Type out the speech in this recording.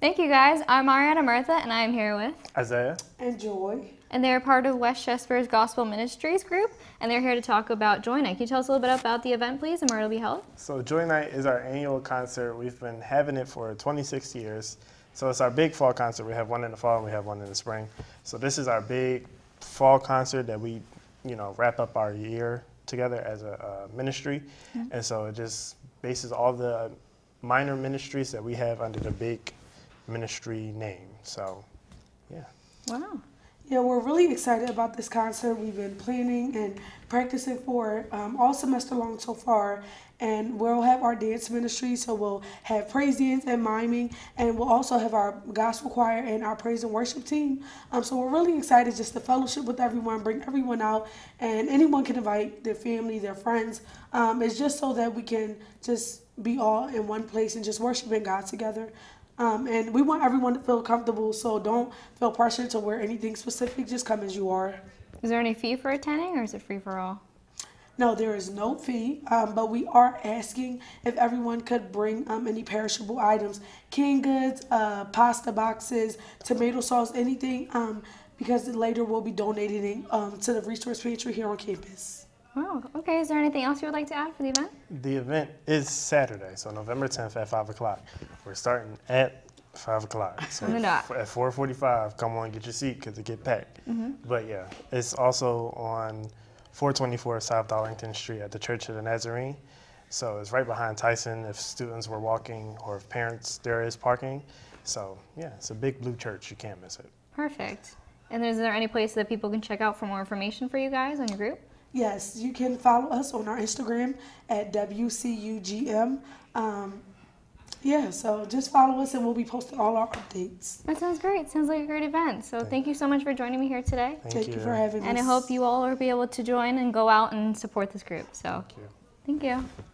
Thank you guys. I'm Ariana Murtha and I am here with Isaiah. And Joy. And they're part of West Chester's Gospel Ministries group and they're here to talk about Joy Night. Can you tell us a little bit about the event, please, and where it'll be held? So, Joy Night is our annual concert. We've been having it for 26 years. So, it's our big fall concert. We have one in the fall and we have one in the spring. So, this is our big fall concert that we, you know, wrap up our year together as a, a ministry. Mm-hmm. And so, it just bases all the minor ministries that we have under the big ministry name. So, yeah. Wow. Yeah, we're really excited about this concert. We've been planning and practicing for um, all semester long so far. And we'll have our dance ministry, so we'll have praise dance and miming, and we'll also have our gospel choir and our praise and worship team. Um, so we're really excited just to fellowship with everyone, bring everyone out, and anyone can invite their family, their friends. Um, it's just so that we can just be all in one place and just worshiping God together. Um, and we want everyone to feel comfortable, so don't feel pressure to wear anything specific. Just come as you are. Is there any fee for attending, or is it free for all? No, there is no fee, um, but we are asking if everyone could bring um, any perishable items, canned goods, uh, pasta boxes, tomato sauce, anything, um, because later we'll be donating um, to the resource pantry here on campus. Wow. Okay. Is there anything else you would like to add for the event? The event is Saturday, so November 10th at 5 o'clock. We're starting at 5 o'clock. So at 4.45, come on, get your seat because it get packed. Mm-hmm. But yeah, it's also on 424 South Darlington Street at the Church of the Nazarene. So it's right behind Tyson if students were walking or if parents, there is parking. So yeah, it's a big blue church. You can't miss it. Perfect. And is there any place that people can check out for more information for you guys on your group? Yes, you can follow us on our Instagram at WCUGM. Um, yeah, so just follow us and we'll be posting all our updates. That sounds great. Sounds like a great event. So thank, thank you so much for joining me here today. Thank, thank you. you. for having and us. And I hope you all will be able to join and go out and support this group. So thank you. Thank you.